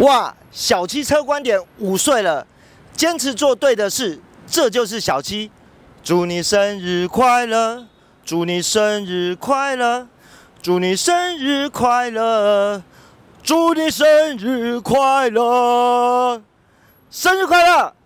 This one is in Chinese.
哇小七车观点五岁了坚持做对的事这就是小七。祝你生日快乐祝你生日快乐祝你生日快乐祝你生日快乐生日快乐。